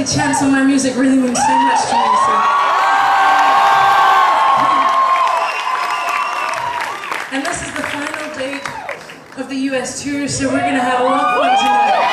take a chance on my music really means so much to me. So. And this is the final date of the US tour, so we're going to have a lot of fun tonight.